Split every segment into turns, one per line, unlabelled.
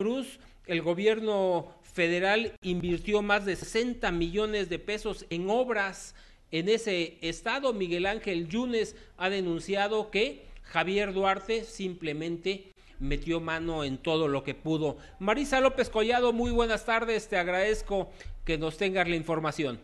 Cruz, el gobierno federal invirtió más de 60 millones de pesos en obras en ese estado. Miguel Ángel Yunes ha denunciado que Javier Duarte simplemente metió mano en todo lo que pudo. Marisa López Collado, muy buenas tardes, te agradezco que nos tengas la información.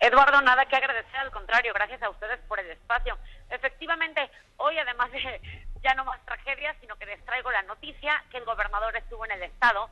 Eduardo, nada que agradecer, al contrario, gracias a ustedes por el espacio. Efectivamente, hoy además de ya no más tragedias, sino que les traigo la noticia que el gobernador estuvo en el estado,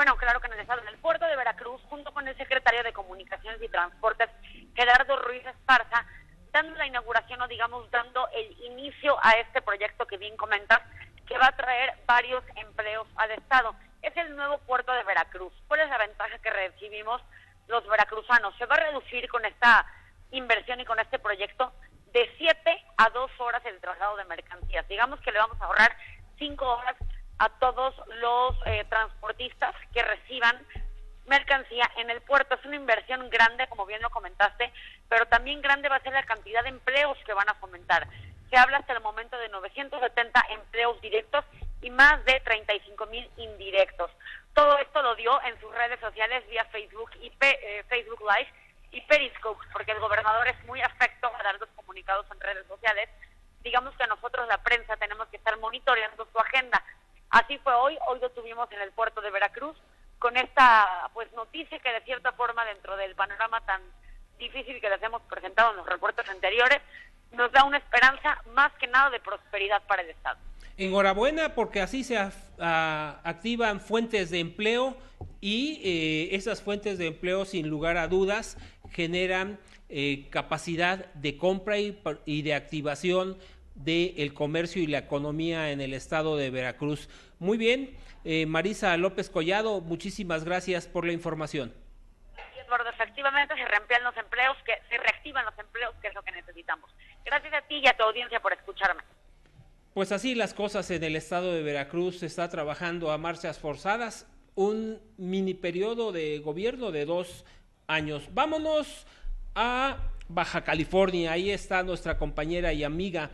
bueno, claro que en el estado, en el puerto de Veracruz, junto con el secretario de Comunicaciones y Transportes, Gerardo Ruiz Esparza, dando la inauguración o digamos dando el inicio a este proyecto que bien comentas, que va a traer varios empleos al estado. Es el nuevo puerto de Veracruz. ¿Cuál es la ventaja que recibimos los veracruzanos? Se va a reducir con esta inversión y con este proyecto de 7 a 2 horas el traslado de mercancías. Digamos que le vamos a ahorrar 5 horas a todos los eh, transportistas que reciban mercancía en el puerto. Es una inversión grande, como bien lo comentaste, pero también grande va a ser la cantidad de empleos que van a fomentar. Se habla hasta el momento de 970 empleos directos y más de 35 mil indirectos. Todo esto lo dio en sus redes sociales vía Facebook y eh, Facebook Live y Periscope, porque el gobernador es muy afecto a dar los comunicados en redes sociales. Digamos que nosotros, la prensa, tenemos que estar monitoreando su agenda. Así fue hoy, en el puerto de Veracruz, con esta pues noticia que de cierta forma dentro del panorama tan difícil que les hemos presentado en los reportes anteriores, nos da una esperanza más que nada de prosperidad para el Estado.
Enhorabuena porque así se activan fuentes de empleo y eh, esas fuentes de empleo sin lugar a dudas generan eh, capacidad de compra y, de activación del comercio y la economía en el estado de Veracruz. Muy bien, eh, Marisa López Collado, muchísimas gracias por la información.
Eduardo, efectivamente se reemplazan los empleos, que se reactivan los empleos, que es lo que necesitamos. Gracias a ti y a tu audiencia por escucharme.
Pues así las cosas en el estado de Veracruz se está trabajando a marchas forzadas, un mini periodo de gobierno de dos años. Vámonos a Baja California, ahí está nuestra compañera y amiga